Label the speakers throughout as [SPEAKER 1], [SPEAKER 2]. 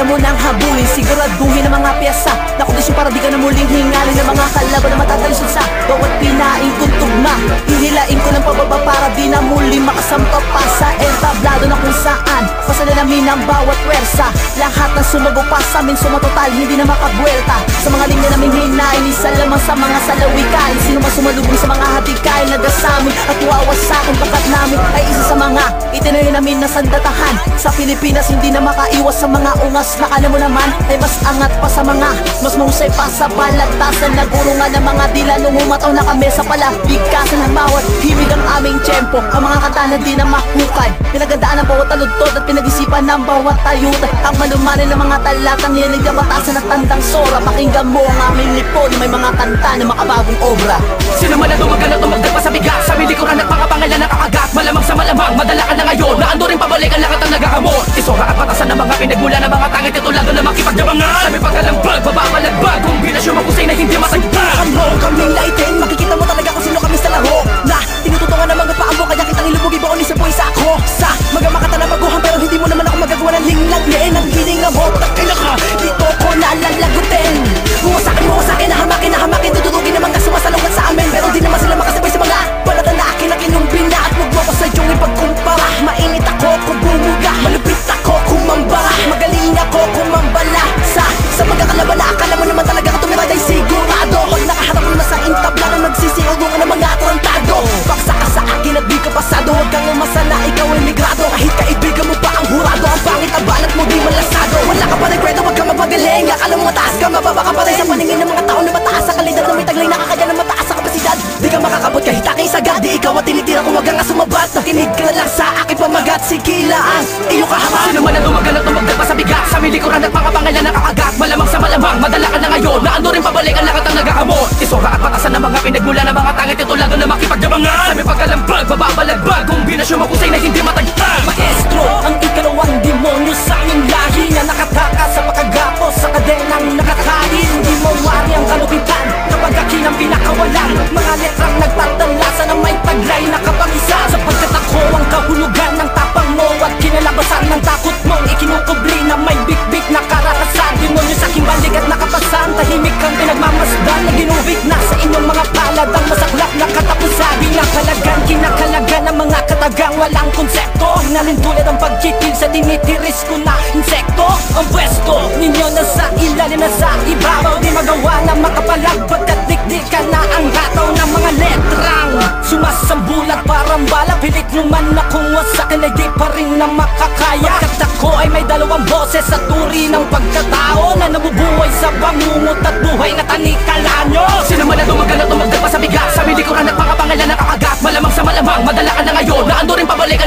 [SPEAKER 1] kaya mo nang habulin Siguraduhin ang mga piyasa. Na kondisyon para di ka na muling hingalin Ng mga kalaban na matatalisod sa Bawat pinaing kong tugma Hihilain ko ng pababa para di na muli makasampa pa Sa entablado na kung saan. Pasala namin ang bawat pwersa. Lahat ng sumago pa sa amin Sumatotal hindi na makabuelta Sa mga linya namin hinain Isa lamang sa mga salawikan. Sino man sumalubong sa mga hatikain Nagasamin at wawasakin Pagkat namin ay isa sa mga Itinayo namin na sandatahan. Sa Pilipinas hindi na makaiwas sa mga ungas Na alam mo naman. Ay mas angat pa sa mga Mas mahusay pa sa balagtasan. Nagurungan ng mga dila Nung humataw na kami sa palabigkasan ng bawat himig ang aming tiyempo. Ang mga kanta na di na mahukay Pinagandaan ang bawat taludtod At pinag-isipan ng bawat ayuda Ang malumanin ng mga talatang Niyanig ang batasan at tandang sora Pakinggan mo ang aming lipon. May mga kanta na makabagong obra.
[SPEAKER 2] Sino man ang tumagal at tumagdag pa sa bigat Sa likuran at mga pangalan na kakagat Malamang sa malamang, madala ka na ngayon Na ano rin pabalik ang lakat ang nagahamon Isora at batasan ng mga pinagmula ng mga tangit Ito lalo na makipagdabangan. Sabi pagkalampag, bababalagbag
[SPEAKER 1] ka ka pa sa paningin ng mga tao na mataas Sa kalidad na may taglay. Nakakaya ng mataas sa kapasidad. Di ka makakabot kahit aking sagad Di ikaw at tinitira kung wag kang sumabat. Nakinig ka na lang sa aking pamagat. Sikila ang iyong kahabat
[SPEAKER 2] Sino man ang tumagal at tumagdag pa sa bigat. Sa likuran at mga pangalan na kakagat Malamang sa malamang, madala ka na ngayon
[SPEAKER 1] Nalin tulad ang pagkikil sa tinitiris ko na insekto. Ang pwesto ninyo na sa ilalim na sa ibabaw Di magawa na makapalag Pagkat dikdikan na ang rataw ng mga letrang. Sumasambulat parang bala Pilit nyo man akong wasakin ay di pa rin na makakaya. Pagkat ako ay may dalawang boses sa turi ng pagkatao Na nabubuhay sa bangungot at buhay na tanikala nyo.
[SPEAKER 2] Sino man ang tumagal at tumagdag pa sa bigat Sa likuran at mga pangalan na kakagat Malamang sa malamang, madala ka na ngayon. Na ano rin pabalik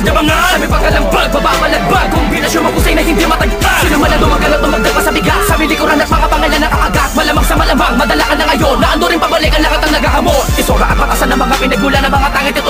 [SPEAKER 2] makipagdabangan Sabi pagkalampag, bababalagbag Kung binasyon makusay na hindi matagpag. Sino man ang tumagal at tumagdag pa sa bigat. Sa likuran at mga pangalan na kakagat Malamang sa malamang, madala ka na ngayon Na ano rin pabalik ang lakat ang nagahamon Isora at batasan ng mga pinagmula ng mga tangit Ito